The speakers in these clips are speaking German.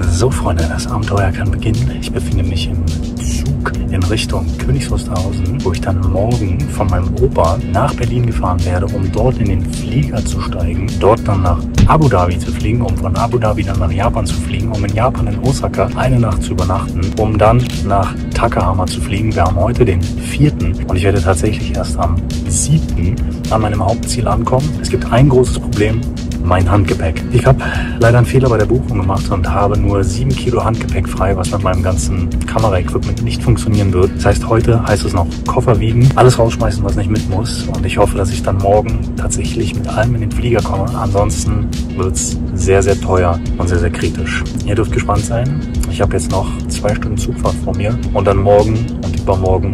So, Freunde, das Abenteuer kann beginnen. Ich befinde mich im Zug in Richtung Königs Wusterhausen, wo ich dann morgen von meinem Opa nach Berlin gefahren werde, um dort in den Flieger zu steigen, dort dann nach Abu Dhabi zu fliegen, um von Abu Dhabi dann nach Japan zu fliegen, um in Japan in Osaka eine Nacht zu übernachten, um dann nach Takahama zu fliegen. Wir haben heute den vierten und ich werde tatsächlich erst am siebten an meinem Hauptziel ankommen. Es gibt ein großes Problem mein Handgepäck. Ich habe leider einen Fehler bei der Buchung gemacht und habe nur 7 Kilo Handgepäck frei, was mit meinem ganzen Kameraequipment nicht funktionieren wird. Das heißt, heute heißt es noch Koffer wiegen, alles rausschmeißen, was nicht mit muss. Und ich hoffe, dass ich dann morgen tatsächlich mit allem in den Flieger komme. Ansonsten wird es sehr, sehr teuer und sehr, sehr kritisch. Ihr dürft gespannt sein. Ich habe jetzt noch zwei Stunden Zugfahrt vor mir und dann morgen und übermorgen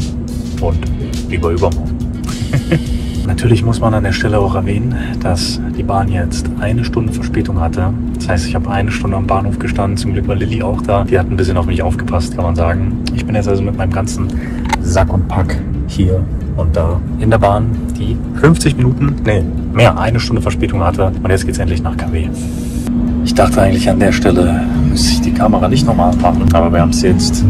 und über übermorgen. Natürlich muss man an der Stelle auch erwähnen, dass die Bahn jetzt eine Stunde Verspätung hatte. Das heißt, ich habe eine Stunde am Bahnhof gestanden. Zum Glück war Lilly auch da. Die hat ein bisschen auf mich aufgepasst, kann man sagen. Ich bin jetzt also mit meinem ganzen Sack und Pack hier und da in der Bahn, die 50 Minuten, nee, mehr, eine Stunde Verspätung hatte. Und jetzt geht's endlich nach KW. Ich dachte eigentlich an der Stelle, müsste ich die Kamera nicht nochmal machen, aber wir haben es jetzt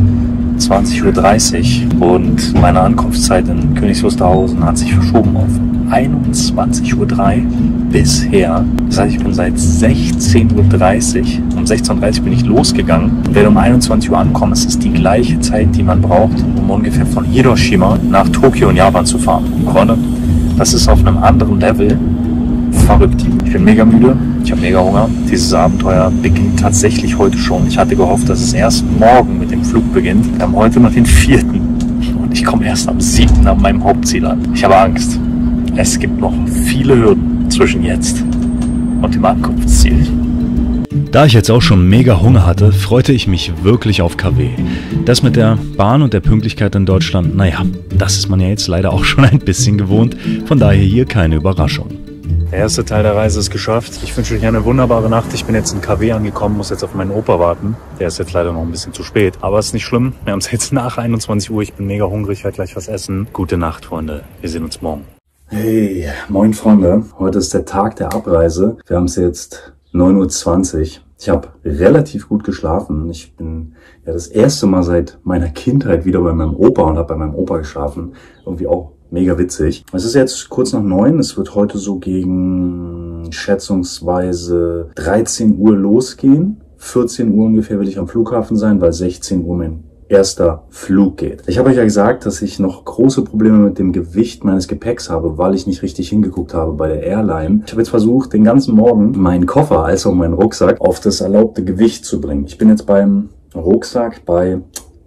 20.30 Uhr und meine Ankunftszeit in Königs Wusterhausen hat sich verschoben auf 21.03 Uhr bisher. Das heißt, ich bin seit 16.30 Uhr, um 16.30 Uhr bin ich losgegangen und werde um 21 Uhr ankommen. Es ist die gleiche Zeit, die man braucht, um ungefähr von Hiroshima nach Tokio in Japan zu fahren. Freunde, das ist auf einem anderen Level verrückt. Ich bin mega müde, ich habe mega Hunger. Dieses Abenteuer beginnt tatsächlich heute schon. Ich hatte gehofft, dass es erst morgen mit dem Flug beginnt. Wir haben heute noch den vierten und ich komme erst am siebten an meinem Hauptziel an. Ich habe Angst. Es gibt noch viele Hürden zwischen jetzt und dem Ankunftsziel. Da ich jetzt auch schon mega Hunger hatte, freute ich mich wirklich auf KW. Das mit der Bahn und der Pünktlichkeit in Deutschland, naja, das ist man ja jetzt leider auch schon ein bisschen gewohnt, von daher hier keine Überraschung. Der erste Teil der Reise ist geschafft. Ich wünsche euch eine wunderbare Nacht. Ich bin jetzt in KW angekommen, muss jetzt auf meinen Opa warten. Der ist jetzt leider noch ein bisschen zu spät. Aber ist nicht schlimm. Wir haben es jetzt nach 21 Uhr. Ich bin mega hungrig, werde gleich was essen. Gute Nacht, Freunde. Wir sehen uns morgen. Hey, moin Freunde. Heute ist der Tag der Abreise. Wir haben es jetzt 9.20 Uhr. Ich habe relativ gut geschlafen. Ich bin ja das erste Mal seit meiner Kindheit wieder bei meinem Opa und habe bei meinem Opa geschlafen. Irgendwie auch mega witzig. Es ist jetzt kurz nach neun. Es wird heute so gegen schätzungsweise 13 Uhr losgehen. 14 Uhr ungefähr will ich am Flughafen sein, weil 16 Uhr mein erster Flug geht. Ich habe euch ja gesagt, dass ich noch große Probleme mit dem Gewicht meines Gepäcks habe, weil ich nicht richtig hingeguckt habe bei der Airline. Ich habe jetzt versucht, den ganzen Morgen meinen Koffer als auch meinen Rucksack auf das erlaubte Gewicht zu bringen. Ich bin jetzt beim Rucksack bei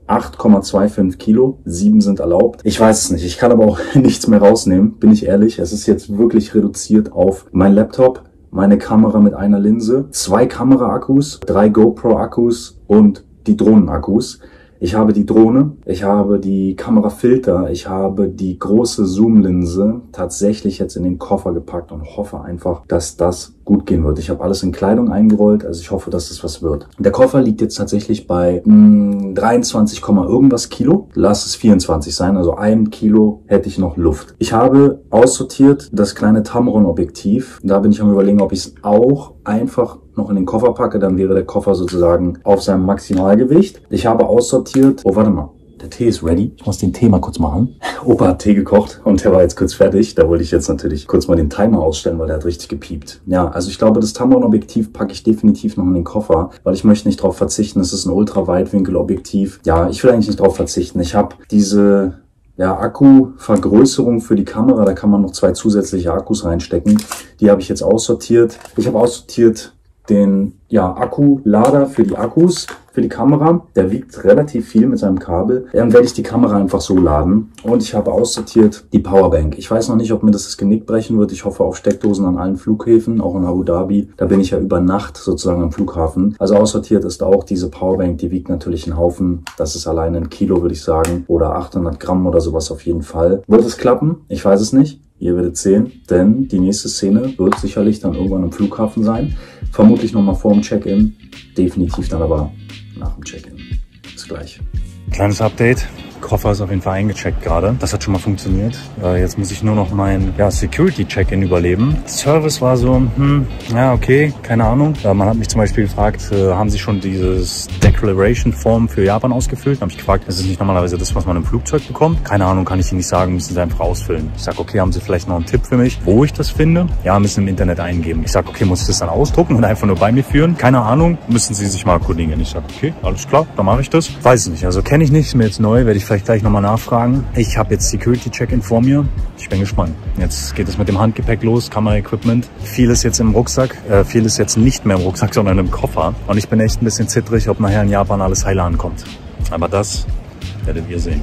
8,25 Kilo, sieben sind erlaubt. Ich weiß es nicht. Ich kann aber auch nichts mehr rausnehmen, bin ich ehrlich. Es ist jetzt wirklich reduziert auf mein Laptop, meine Kamera mit einer Linse, zwei Kamera-Akkus, drei GoPro-Akkus und die Drohnen-Akkus. Ich habe die Drohne, ich habe die Kamerafilter, ich habe die große Zoom-Linse tatsächlich jetzt in den Koffer gepackt und hoffe einfach, dass das gut gehen wird. Ich habe alles in Kleidung eingerollt, also ich hoffe, dass es was wird. Der Koffer liegt jetzt tatsächlich bei mh, 23, irgendwas Kilo. Lass es 24 sein, also ein Kilo hätte ich noch Luft. Ich habe aussortiert das kleine Tamron-Objektiv. Da bin ich am überlegen, ob ich es auch einfach noch in den Koffer packe, dann wäre der Koffer sozusagen auf seinem Maximalgewicht. Ich habe aussortiert, oh warte mal, der Tee ist ready. Ich muss den Tee mal kurz machen. Opa hat Tee gekocht und der war jetzt kurz fertig. Da wollte ich jetzt natürlich kurz mal den Timer ausstellen, weil der hat richtig gepiept. Ja, also ich glaube, das Tamron-Objektiv packe ich definitiv noch in den Koffer, weil ich möchte nicht darauf verzichten. Es ist ein Ultra-Weitwinkel-Objektiv. Ja, ich will eigentlich nicht darauf verzichten. Ich habe diese ja, Akkuvergrößerung für die Kamera. Da kann man noch zwei zusätzliche Akkus reinstecken. Die habe ich jetzt aussortiert. Ich habe aussortiert den ja, Akkulader für die Akkus, für die Kamera. Der wiegt relativ viel mit seinem Kabel. Dann werde ich die Kamera einfach so laden. Und ich habe aussortiert die Powerbank. Ich weiß noch nicht, ob mir das das Genick brechen wird. Ich hoffe auf Steckdosen an allen Flughäfen, auch in Abu Dhabi. Da bin ich ja über Nacht sozusagen am Flughafen. Also aussortiert ist auch diese Powerbank. Die wiegt natürlich einen Haufen. Das ist allein ein Kilo, würde ich sagen. Oder 800 Gramm oder sowas auf jeden Fall. Wird es klappen? Ich weiß es nicht. Ihr werdet sehen, denn die nächste Szene wird sicherlich dann irgendwann am Flughafen sein. Vermutlich nochmal vor dem Check-in. Definitiv dann aber nach dem Check-in. Bis gleich. Kleines Update. Koffer ist auf jeden Fall eingecheckt gerade. Das hat schon mal funktioniert. Äh, jetzt muss ich nur noch mein ja, Security-Check-In überleben. Service war so, hm, ja, okay, keine Ahnung. Äh, man hat mich zum Beispiel gefragt, äh, haben Sie schon dieses Declaration-Form für Japan ausgefüllt? Da habe ich gefragt, das ist nicht normalerweise das, was man im Flugzeug bekommt. Keine Ahnung, kann ich Ihnen nicht sagen, müssen Sie einfach ausfüllen. Ich sage, okay, haben Sie vielleicht noch einen Tipp für mich, wo ich das finde? Ja, müssen im Internet eingeben. Ich sage, okay, muss ich das dann ausdrucken und einfach nur bei mir führen? Keine Ahnung, müssen Sie sich mal erkundigen. Ich sage, okay, alles klar, dann mache ich das. Weiß ich nicht, also kenne ich nicht, ist mir jetzt neu, werde ich vielleicht gleich nochmal nachfragen. Ich habe jetzt Security Check-in vor mir. Ich bin gespannt. Jetzt geht es mit dem Handgepäck los, Kamera-Equipment. Vieles jetzt im Rucksack, äh, vieles jetzt nicht mehr im Rucksack, sondern im Koffer. Und ich bin echt ein bisschen zittrig, ob nachher in Japan alles heile ankommt. Aber das werdet ihr sehen.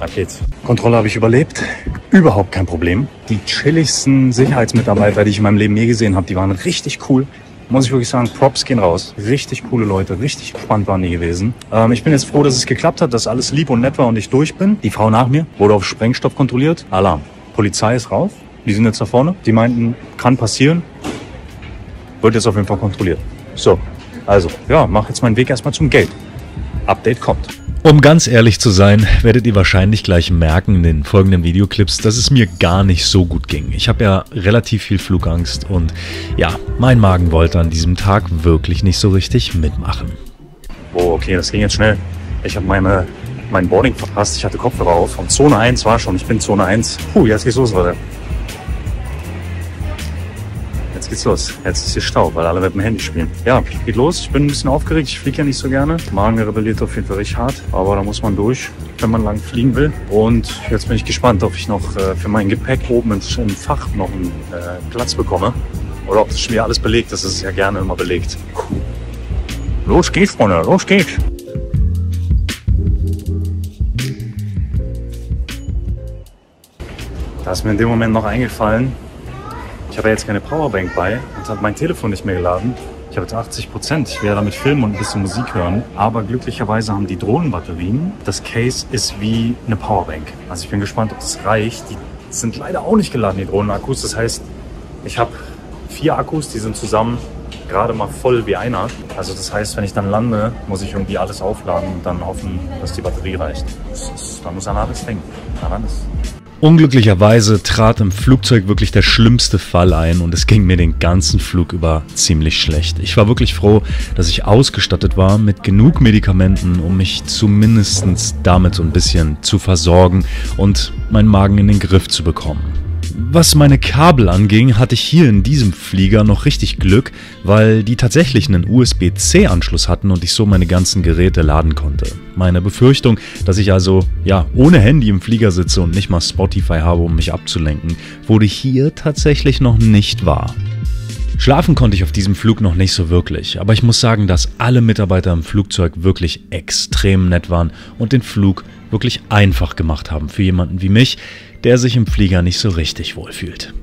Ab geht's. Kontrolle habe ich überlebt. Überhaupt kein Problem. Die chilligsten Sicherheitsmitarbeiter, die ich in meinem Leben je gesehen habe, die waren richtig cool muss ich wirklich sagen, Props gehen raus. Richtig coole Leute, richtig spannend waren die gewesen. Ähm, ich bin jetzt froh, dass es geklappt hat, dass alles lieb und nett war und ich durch bin. Die Frau nach mir wurde auf Sprengstoff kontrolliert. Alarm. Polizei ist rauf. Die sind jetzt da vorne. Die meinten, kann passieren. Wird jetzt auf jeden Fall kontrolliert. So, also, ja, mach jetzt meinen Weg erstmal zum Gate. Update kommt. Um ganz ehrlich zu sein, werdet ihr wahrscheinlich gleich merken in den folgenden Videoclips, dass es mir gar nicht so gut ging. Ich habe ja relativ viel Flugangst und ja, mein Magen wollte an diesem Tag wirklich nicht so richtig mitmachen. Oh, okay, das ging jetzt schnell. Ich habe meine mein Boarding verpasst. Ich hatte Kopfhörer auf. Und Zone 1 war schon. Ich bin Zone 1. Puh, jetzt geht's los, Leute. Jetzt geht's los. Jetzt ist hier Stau, weil alle mit dem Handy spielen. Ja, geht los. Ich bin ein bisschen aufgeregt. Ich fliege ja nicht so gerne. Magen rebelliert auf jeden Fall richtig hart. Aber da muss man durch, wenn man lang fliegen will. Und jetzt bin ich gespannt, ob ich noch äh, für mein Gepäck oben im Fach noch einen äh, Platz bekomme. Oder ob das schon wieder alles belegt ist. Das ist ja gerne immer belegt. Los geht's, Freunde. Los geht's. Da ist mir in dem Moment noch eingefallen, ich habe jetzt keine Powerbank bei und habe mein Telefon nicht mehr geladen. Ich habe jetzt 80 Prozent. Ich werde damit filmen und ein bisschen Musik hören. Aber glücklicherweise haben die Drohnenbatterien. Das Case ist wie eine Powerbank. Also ich bin gespannt, ob das reicht. Die sind leider auch nicht geladen, die Drohnenakkus. Das heißt, ich habe vier Akkus, die sind zusammen gerade mal voll wie einer. Also das heißt, wenn ich dann lande, muss ich irgendwie alles aufladen und dann hoffen, dass die Batterie reicht. da muss an alles denken. Daran ist Unglücklicherweise trat im Flugzeug wirklich der schlimmste Fall ein und es ging mir den ganzen Flug über ziemlich schlecht. Ich war wirklich froh, dass ich ausgestattet war mit genug Medikamenten, um mich zumindest damit so ein bisschen zu versorgen und meinen Magen in den Griff zu bekommen. Was meine Kabel anging, hatte ich hier in diesem Flieger noch richtig Glück, weil die tatsächlich einen USB-C-Anschluss hatten und ich so meine ganzen Geräte laden konnte. Meine Befürchtung, dass ich also ja ohne Handy im Flieger sitze und nicht mal Spotify habe, um mich abzulenken, wurde hier tatsächlich noch nicht wahr. Schlafen konnte ich auf diesem Flug noch nicht so wirklich, aber ich muss sagen, dass alle Mitarbeiter im Flugzeug wirklich extrem nett waren und den Flug wirklich einfach gemacht haben für jemanden wie mich, der sich im Flieger nicht so richtig wohlfühlt.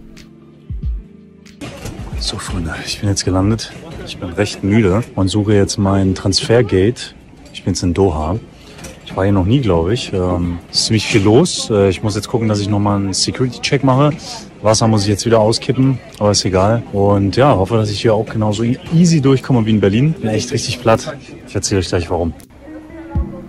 So, Freunde, ich bin jetzt gelandet. Ich bin recht müde und suche jetzt mein Transfergate. Ich bin jetzt in Doha. Ich war hier noch nie, glaube ich. Ähm, es ist ziemlich viel los. Äh, ich muss jetzt gucken, dass ich nochmal einen Security-Check mache. Wasser muss ich jetzt wieder auskippen, aber ist egal. Und ja, hoffe, dass ich hier auch genauso e- easy durchkomme wie in Berlin. Bin echt richtig platt. Ich erzähle euch gleich warum.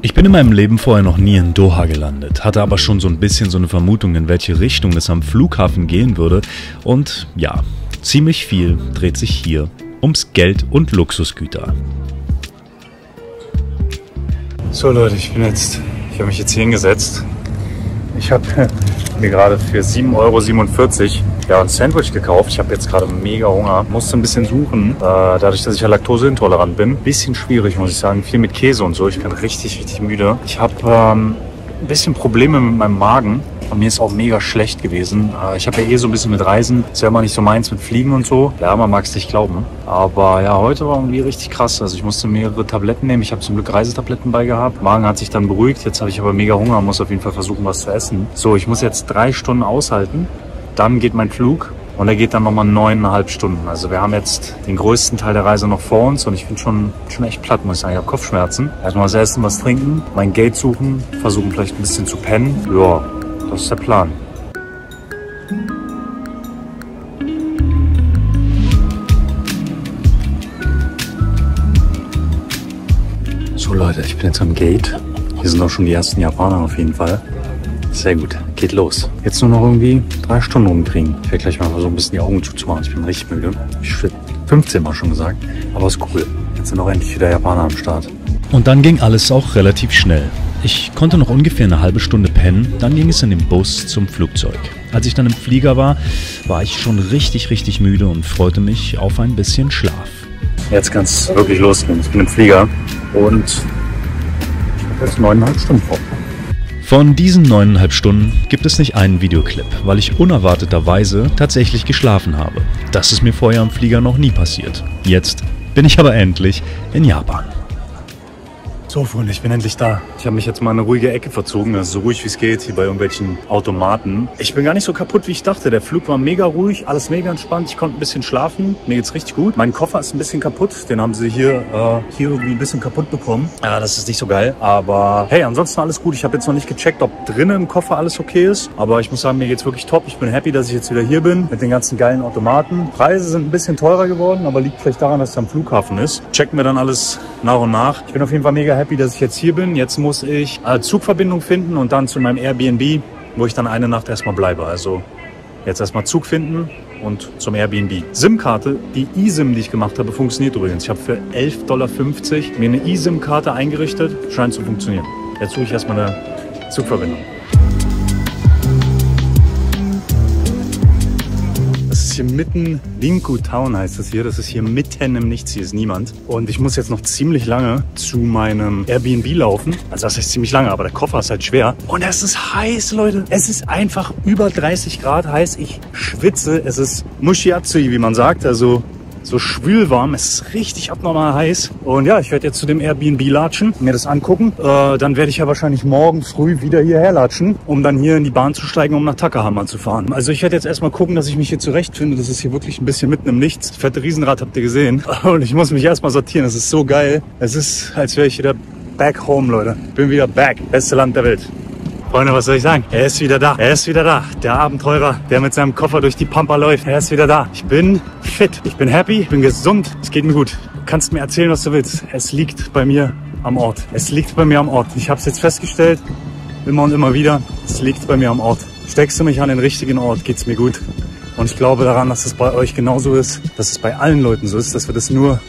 Ich bin in meinem Leben vorher noch nie in Doha gelandet, hatte aber schon so ein bisschen so eine Vermutung, in welche Richtung es am Flughafen gehen würde. Und ja, ziemlich viel dreht sich hier ums Geld und Luxusgüter. So Leute, ich bin jetzt, ich habe mich jetzt hier hingesetzt. Ich habe mir gerade für 7,47 Euro ja, ein Sandwich gekauft. Ich habe jetzt gerade mega Hunger. Musste ein bisschen suchen. Äh, dadurch, dass ich ja laktoseintolerant bin. Bisschen schwierig, muss ich sagen. Viel mit Käse und so. Ich bin richtig, richtig müde. Ich habe ähm, ein bisschen Probleme mit meinem Magen. Und mir ist auch mega schlecht gewesen. Äh, ich habe ja eh so ein bisschen mit Reisen. Ist ja immer nicht so meins mit Fliegen und so. Ja, man mag es nicht glauben. Aber ja, heute war irgendwie richtig krass. Also ich musste mehrere Tabletten nehmen. Ich habe zum Glück Reisetabletten bei gehabt. Magen hat sich dann beruhigt. Jetzt habe ich aber mega Hunger. Muss auf jeden Fall versuchen, was zu essen. So, ich muss jetzt drei Stunden aushalten. Dann geht mein Flug und er geht dann nochmal neuneinhalb Stunden. Also wir haben jetzt den größten Teil der Reise noch vor uns und ich bin schon, schon echt platt, muss ich sagen. Ich habe Kopfschmerzen. Erstmal was essen, was trinken, mein Gate suchen, versuchen vielleicht ein bisschen zu pennen. Ja, das ist der Plan. So Leute, ich bin jetzt am Gate. Hier sind auch schon die ersten Japaner auf jeden Fall. Sehr gut, geht los. Jetzt nur noch irgendwie drei Stunden rumkriegen. Ich werde gleich mal so ein bisschen die Augen zuzumachen. Ich bin richtig müde. Ich 15 Mal schon gesagt. Aber ist cool. Jetzt sind auch endlich wieder Japaner am Start. Und dann ging alles auch relativ schnell. Ich konnte noch ungefähr eine halbe Stunde pennen, dann ging es in den Bus zum Flugzeug. Als ich dann im Flieger war, war ich schon richtig, richtig müde und freute mich auf ein bisschen Schlaf. Jetzt kann es wirklich losgehen. Ich bin im Flieger und ich habe jetzt neuneinhalb Stunden vor. Von diesen neuneinhalb Stunden gibt es nicht einen Videoclip, weil ich unerwarteterweise tatsächlich geschlafen habe. Das ist mir vorher am Flieger noch nie passiert. Jetzt bin ich aber endlich in Japan. So, Freunde, ich bin endlich da. Ich habe mich jetzt mal in eine ruhige Ecke verzogen, also so ruhig wie es geht, hier bei irgendwelchen Automaten. Ich bin gar nicht so kaputt, wie ich dachte. Der Flug war mega ruhig, alles mega entspannt. Ich konnte ein bisschen schlafen. Mir geht's richtig gut. Mein Koffer ist ein bisschen kaputt. Den haben sie hier, äh, hier irgendwie ein bisschen kaputt bekommen. Ja, das ist nicht so geil. Aber hey, ansonsten alles gut. Ich habe jetzt noch nicht gecheckt, ob drinnen im Koffer alles okay ist. Aber ich muss sagen, mir geht's wirklich top. Ich bin happy, dass ich jetzt wieder hier bin mit den ganzen geilen Automaten. Preise sind ein bisschen teurer geworden, aber liegt vielleicht daran, dass es am Flughafen ist. Checken wir dann alles nach und nach. Ich bin auf jeden Fall mega happy, dass ich jetzt hier bin. Jetzt muss ich äh, Zugverbindung finden und dann zu meinem Airbnb, wo ich dann eine Nacht erstmal bleibe. Also jetzt erstmal Zug finden und zum Airbnb. SIM-Karte, die eSIM, die ich gemacht habe, funktioniert übrigens. Ich habe für 11,50 Dollar mir eine eSIM-Karte eingerichtet. Scheint zu funktionieren. Jetzt suche ich erstmal eine Zugverbindung. Hier mitten, Linku Town heißt das hier. Das ist hier mitten im Nichts. Hier ist niemand. Und ich muss jetzt noch ziemlich lange zu meinem Airbnb laufen. Also das heißt ziemlich lange, aber der Koffer ist halt schwer. Und es ist heiß, Leute. Es ist einfach über 30 Grad heiß. Ich schwitze. Es ist Mushiatsui, wie man sagt. Also so schwülwarm. Es ist richtig abnormal heiß. Und ja, ich werde jetzt zu dem Airbnb latschen, mir das angucken. Äh, dann werde ich ja wahrscheinlich morgen früh wieder hierher latschen, um dann hier in die Bahn zu steigen, um nach Takahama zu fahren. Also ich werde jetzt erstmal gucken, dass ich mich hier zurechtfinde. Das ist hier wirklich ein bisschen mitten im Nichts. Fette Riesenrad habt ihr gesehen. Und ich muss mich erstmal sortieren. Das ist so geil. Es ist, als wäre ich wieder back home, Leute. Bin wieder back. Beste Land der Welt. Freunde, was soll ich sagen? Er ist wieder da. Er ist wieder da. Der Abenteurer, der mit seinem Koffer durch die Pampa läuft. Er ist wieder da. Ich bin fit. Ich bin happy. Ich bin gesund. Es geht mir gut. Du kannst mir erzählen, was du willst. Es liegt bei mir am Ort. Es liegt bei mir am Ort. Ich habe es jetzt festgestellt. Immer und immer wieder. Es liegt bei mir am Ort. Steckst du mich an den richtigen Ort, geht's mir gut. Und ich glaube daran, dass es bei euch genauso ist, dass es bei allen Leuten so ist, dass wir das nur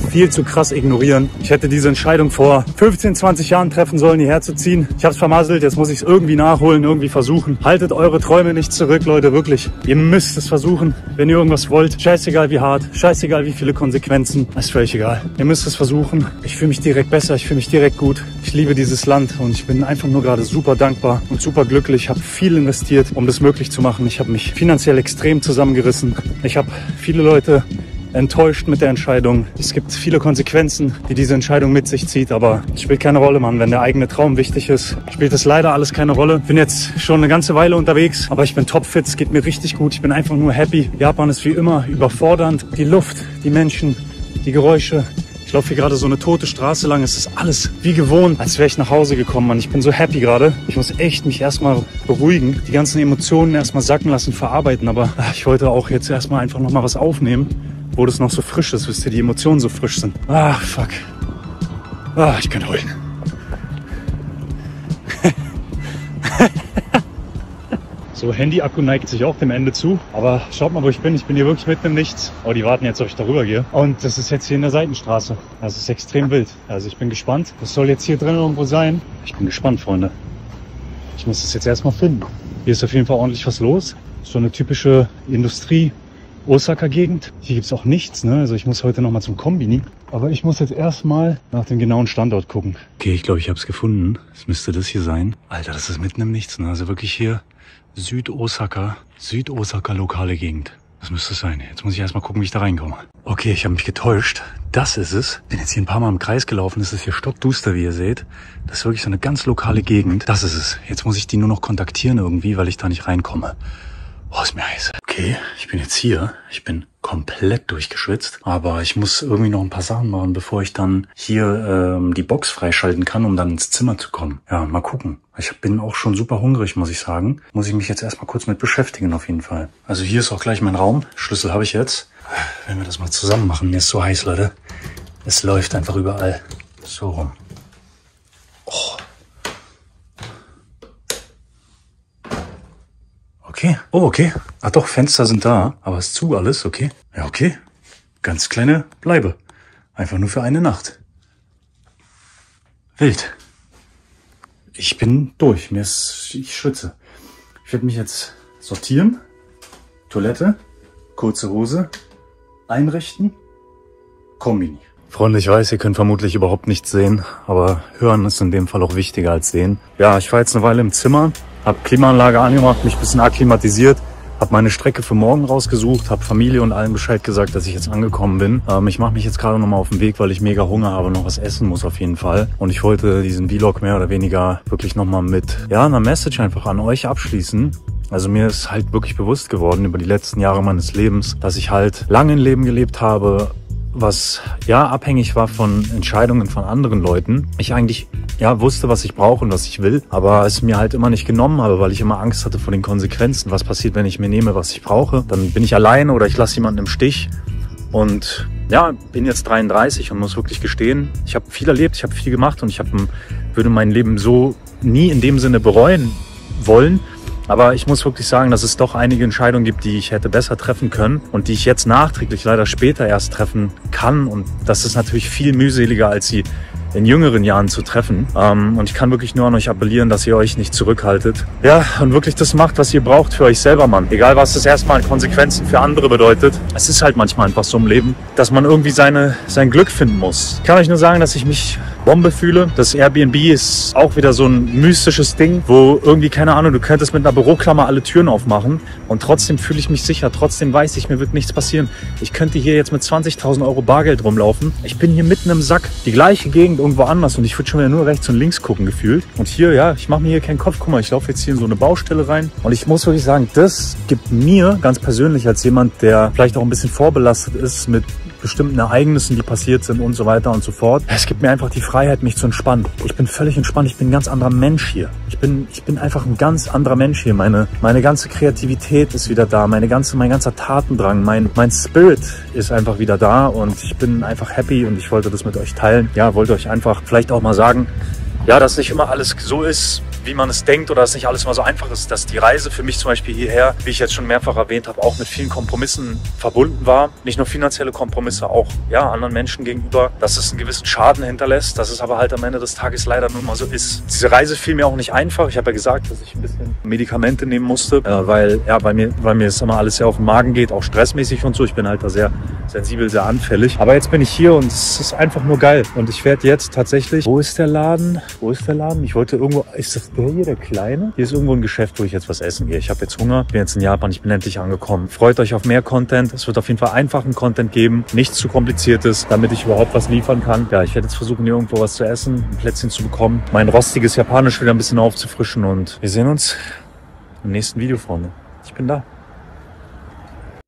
viel zu krass ignorieren. Ich hätte diese Entscheidung vor 15, 20 Jahren treffen sollen, hierher zu ziehen. Ich habe es vermasselt, jetzt muss ich es irgendwie nachholen, irgendwie versuchen. Haltet eure Träume nicht zurück, Leute, wirklich. Ihr müsst es versuchen, wenn ihr irgendwas wollt. Scheißegal wie hart, scheißegal wie viele Konsequenzen, ist völlig egal. Ihr müsst es versuchen. Ich fühle mich direkt besser, ich fühle mich direkt gut. Ich liebe dieses Land und ich bin einfach nur gerade super dankbar und super glücklich. Ich habe viel investiert, um das möglich zu machen. Ich habe mich finanziell extrem zusammengerissen. Ich habe viele Leute enttäuscht mit der Entscheidung. Es gibt viele Konsequenzen, die diese Entscheidung mit sich zieht, aber es spielt keine Rolle, Mann. Wenn der eigene Traum wichtig ist, spielt es leider alles keine Rolle. Bin jetzt schon eine ganze Weile unterwegs, aber ich bin topfit, es geht mir richtig gut. Ich bin einfach nur happy. Japan ist wie immer überfordernd. Die Luft, die Menschen, die Geräusche, ich laufe hier gerade so eine tote Straße lang. Es ist alles wie gewohnt, als wäre ich nach Hause gekommen, Mann. Ich bin so happy gerade. Ich muss echt mich erstmal beruhigen, die ganzen Emotionen erstmal sacken lassen, verarbeiten. Aber ich wollte auch jetzt erstmal einfach nochmal was aufnehmen wo das noch so frisch ist, wisst ihr, die Emotionen so frisch sind. Ah, fuck. Ah, ich kann heulen. so, Handy-Akku neigt sich auch dem Ende zu. Aber schaut mal, wo ich bin. Ich bin hier wirklich mitten im Nichts. Oh, die warten jetzt, ob ich darüber gehe. Und das ist jetzt hier in der Seitenstraße. Das ist extrem wild. Also ich bin gespannt. Das soll jetzt hier drin irgendwo sein. Ich bin gespannt, Freunde. Ich muss das jetzt erstmal finden. Hier ist auf jeden Fall ordentlich was los. So eine typische Industrie- Osaka-Gegend. Hier gibt's auch nichts, ne? Also ich muss heute nochmal zum Kombini. Aber ich muss jetzt erstmal nach dem genauen Standort gucken. Okay, ich glaube, ich habe es gefunden. Es müsste das hier sein. Alter, das ist mitten im Nichts, ne? Also wirklich hier Süd-Osaka, Süd-Osaka lokale Gegend. Das müsste es sein. Jetzt muss ich erstmal gucken, wie ich da reinkomme. Okay, ich habe mich getäuscht. Das ist es. Bin jetzt hier ein paar Mal im Kreis gelaufen. Es ist hier stockduster, wie ihr seht. Das ist wirklich so eine ganz lokale Gegend. Das ist es. Jetzt muss ich die nur noch kontaktieren irgendwie, weil ich da nicht reinkomme. Oh, ist mir heiß. Okay, ich bin jetzt hier. Ich bin komplett durchgeschwitzt. Aber ich muss irgendwie noch ein paar Sachen machen, bevor ich dann hier ähm, die Box freischalten kann, um dann ins Zimmer zu kommen. Ja, mal gucken. Ich bin auch schon super hungrig, muss ich sagen. Muss ich mich jetzt erstmal kurz mit beschäftigen, auf jeden Fall. Also hier ist auch gleich mein Raum. Schlüssel habe ich jetzt. Wenn wir das mal zusammen machen. Mir ist so heiß, Leute. Es läuft einfach überall. So rum. Okay. Oh, okay. Ah doch, Fenster sind da, aber ist zu alles, okay. Ja, okay. Ganz kleine Bleibe. Einfach nur für eine Nacht. Wild. Ich bin durch. Mir ist, ich schwitze. Ich werde mich jetzt sortieren. Toilette, kurze Hose, einrichten, Kombini. Freunde, ich weiß, ihr könnt vermutlich überhaupt nichts sehen, aber hören ist in dem Fall auch wichtiger als sehen. Ja, ich war jetzt eine Weile im Zimmer, habe Klimaanlage angemacht, mich ein bisschen akklimatisiert, habe meine Strecke für morgen rausgesucht, habe Familie und allen Bescheid gesagt, dass ich jetzt angekommen bin. Ähm, ich mache mich jetzt gerade nochmal auf den Weg, weil ich mega Hunger habe, noch was essen muss auf jeden Fall. Und ich wollte diesen Vlog mehr oder weniger wirklich nochmal mit ja einer Message einfach an euch abschließen. Also mir ist halt wirklich bewusst geworden über die letzten Jahre meines Lebens, dass ich halt lange ein Leben gelebt habe, was ja abhängig war von Entscheidungen von anderen Leuten. Ich eigentlich ja wusste, was ich brauche und was ich will, aber es mir halt immer nicht genommen habe, weil ich immer Angst hatte vor den Konsequenzen. Was passiert, wenn ich mir nehme, was ich brauche? Dann bin ich alleine oder ich lasse jemanden im Stich. Und ja, bin jetzt 33 und muss wirklich gestehen, ich habe viel erlebt, ich habe viel gemacht und ich hab, würde mein Leben so nie in dem Sinne bereuen wollen. Aber ich muss wirklich sagen, dass es doch einige Entscheidungen gibt, die ich hätte besser treffen können und die ich jetzt nachträglich leider später erst treffen kann. Und das ist natürlich viel mühseliger, als sie in jüngeren Jahren zu treffen. Ähm, und ich kann wirklich nur an euch appellieren, dass ihr euch nicht zurückhaltet. Ja, und wirklich das macht, was ihr braucht für euch selber, Mann. Egal, was das erstmal Konsequenzen für andere bedeutet. Es ist halt manchmal einfach so im Leben, dass man irgendwie seine, sein Glück finden muss. Ich kann euch nur sagen, dass ich mich Bombe fühle. Das Airbnb ist auch wieder so ein mystisches Ding, wo irgendwie, keine Ahnung, du könntest mit einer Büroklammer alle Türen aufmachen und trotzdem fühle ich mich sicher. Trotzdem weiß ich, mir wird nichts passieren. Ich könnte hier jetzt mit 20.000 Euro Bargeld rumlaufen. Ich bin hier mitten im Sack. Die gleiche Gegend irgendwo anders und ich würde schon wieder nur rechts und links gucken gefühlt. Und hier, ja, ich mache mir hier keinen Kopf. Guck mal, ich laufe jetzt hier in so eine Baustelle rein und ich muss wirklich sagen, das gibt mir ganz persönlich als jemand, der vielleicht auch ein bisschen vorbelastet ist mit bestimmten Ereignissen, die passiert sind und so weiter und so fort. Es gibt mir einfach die Freiheit, mich zu entspannen. Ich bin völlig entspannt. Ich bin ein ganz anderer Mensch hier. Ich bin, ich bin einfach ein ganz anderer Mensch hier. Meine, meine ganze Kreativität ist wieder da. Meine ganze, mein ganzer Tatendrang, mein, mein Spirit ist einfach wieder da und ich bin einfach happy und ich wollte das mit euch teilen. Ja, wollte euch einfach vielleicht auch mal sagen, ja, dass nicht immer alles so ist, wie man es denkt oder dass nicht alles mal so einfach ist, dass die Reise für mich zum Beispiel hierher, wie ich jetzt schon mehrfach erwähnt habe, auch mit vielen Kompromissen verbunden war. Nicht nur finanzielle Kompromisse, auch ja, anderen Menschen gegenüber, dass es einen gewissen Schaden hinterlässt, dass es aber halt am Ende des Tages leider nur mal so ist. Diese Reise fiel mir auch nicht einfach. Ich habe ja gesagt, dass ich ein bisschen Medikamente nehmen musste, äh, weil ja, bei mir, weil mir es immer alles sehr auf den Magen geht, auch stressmäßig und so. Ich bin halt da sehr sensibel, sehr anfällig. Aber jetzt bin ich hier und es ist einfach nur geil. Und ich werde jetzt tatsächlich, wo ist der Laden? Wo ist der Laden? Ich wollte irgendwo, ist das der hier, der kleine? Hier ist irgendwo ein Geschäft, wo ich jetzt was essen gehe. Ich habe jetzt Hunger, bin jetzt in Japan, ich bin endlich angekommen. Freut euch auf mehr Content. Es wird auf jeden Fall einfachen Content geben, nichts zu kompliziertes, damit ich überhaupt was liefern kann. Ja, ich werde jetzt versuchen, hier irgendwo was zu essen, ein Plätzchen zu bekommen, mein rostiges Japanisch wieder ein bisschen aufzufrischen und wir sehen uns im nächsten Video, Freunde. Ich bin da.